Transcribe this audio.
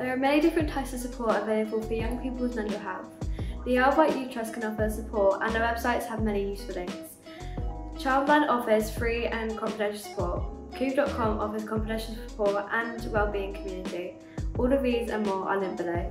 There are many different types of support available for young people with mental health. The Isle of Wight Youth Trust can offer support and their websites have many useful links. Childline offers free and confidential support. Kooth.com offers confidential support and wellbeing community. All of these and more are linked below.